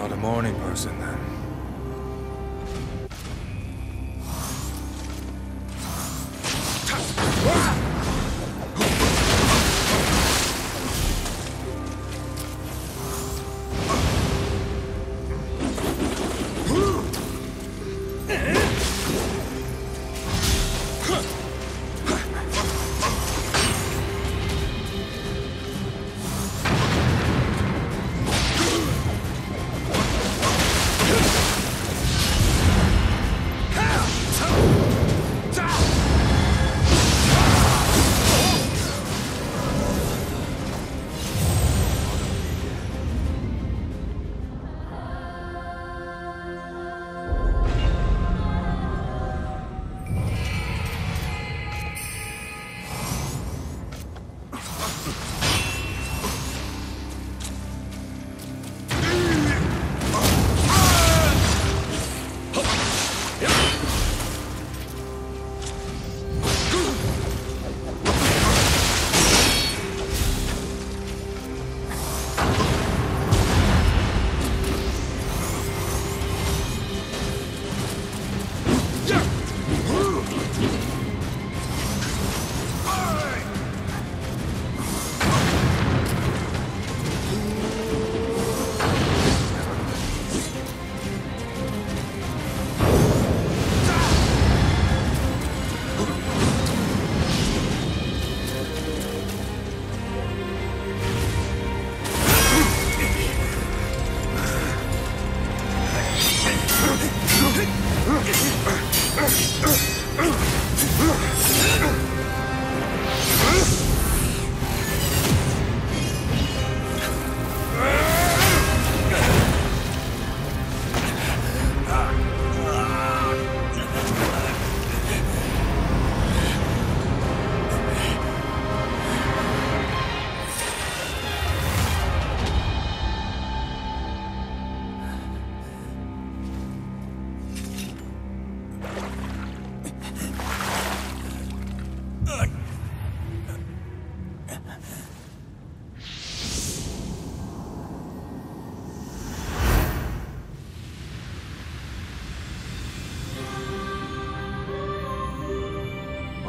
not a morning person then.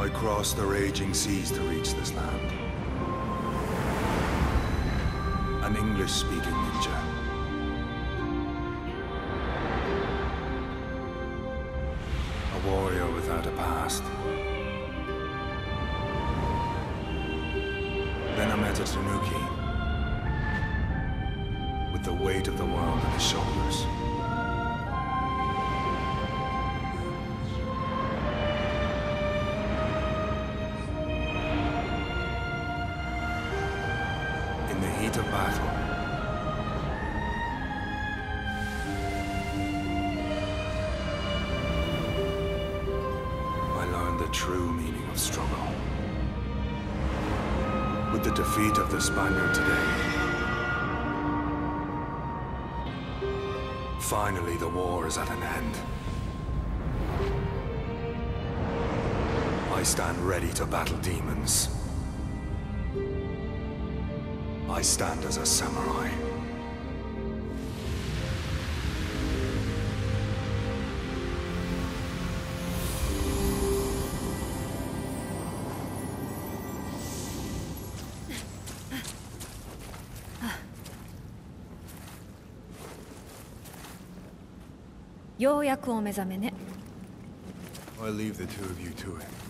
I crossed the raging seas to reach this land. An English-speaking ninja. A warrior without a past. Then I met a Tanuki. With the weight of the world on his shoulders. Heat battle, I learned the true meaning of struggle. With the defeat of the Spaniard today, finally the war is at an end. I stand ready to battle demons. I stand as a samurai. I leave the two of you to it.